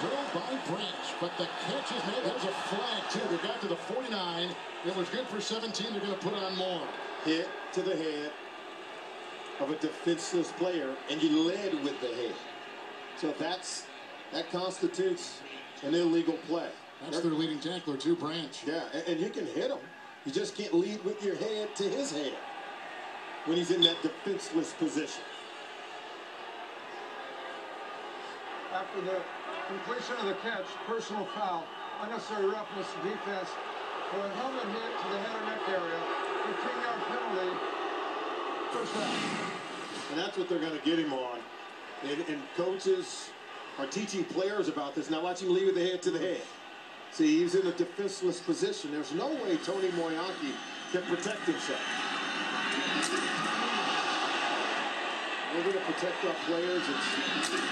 Drilled by Branch, but the catch is made. There's a flag, too. They got to the 49. It was good for 17. They're going to put on more. Hit to the head of a defenseless player, and you led with the head. So that's that constitutes an illegal play. That's their leading tackler, too, Branch. Yeah, and, and you can hit him. You just can't lead with your head to his head when he's in that defenseless position. After the completion of the catch, personal foul, unnecessary roughness defense for a helmet hit to the head or neck area, 15-yard penalty, first down. And that's what they're going to get him on. And, and, coaches are teaching players about this. Now watch him lead with the head to the head. See, he's in a defenseless position. There's no way Tony Moeaki can protect himself. We're going to protect our players. It's